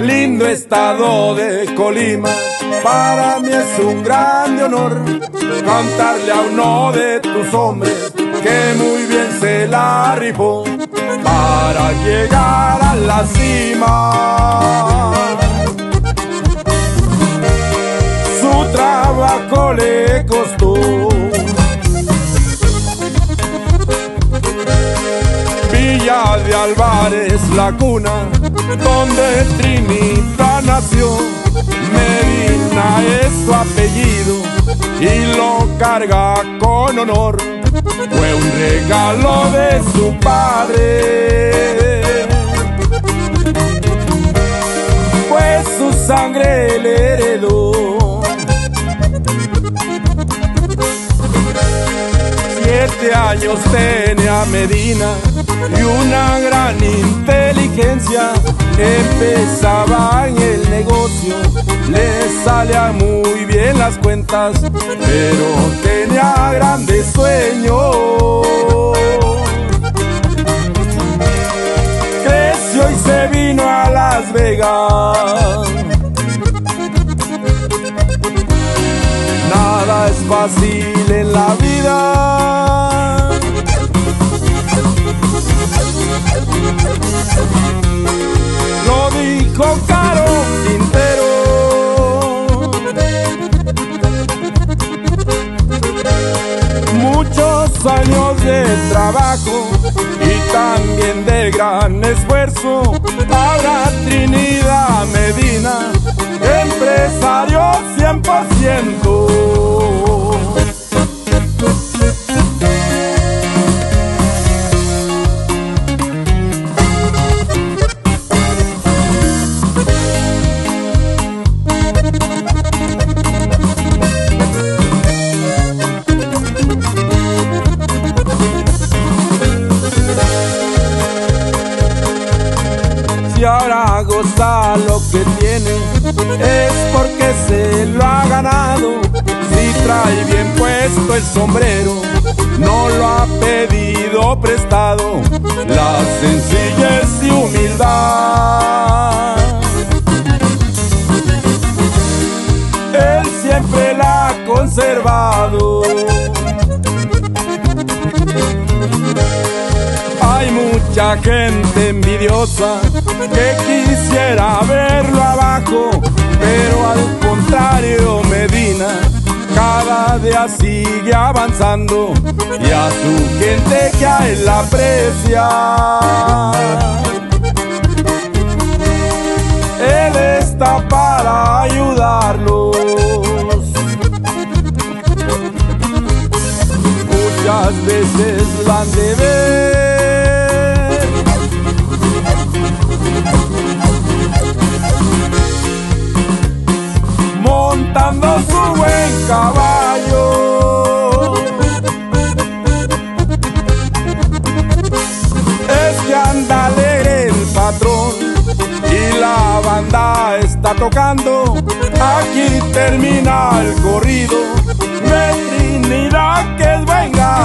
lindo estado de Colima. Para mí es un grande honor cantarle a uno de tus hombres que muy bien se la rifó para llegar a la De Álvarez, la cuna donde Trinidad nació. Medina es su apellido y lo carga con honor. Fue un regalo de su padre. 17 años tenía Medina y una gran inteligencia. Empezaba en el negocio, le salían muy bien las cuentas, pero tenía grandes sueños. Creció y se vino a Las Vegas. Nada es fácil en la vida años de trabajo y también de gran esfuerzo. Ahora Trinidad Si ahora goza lo que tiene, es porque se lo ha ganado. Si trae bien puesto el sombrero, no lo ha pedido prestado. La sencillez y humildad. Él siempre la ha conservado. Mucha gente envidiosa que quisiera verlo abajo, pero al contrario Medina cada día sigue avanzando y a su gente que a él aprecia. Él está para ayudarlos. Muchas veces la han de ver. caballo. Es que anda alegre el patrón y la banda está tocando. Aquí termina el corrido. Me Trinidad que venga.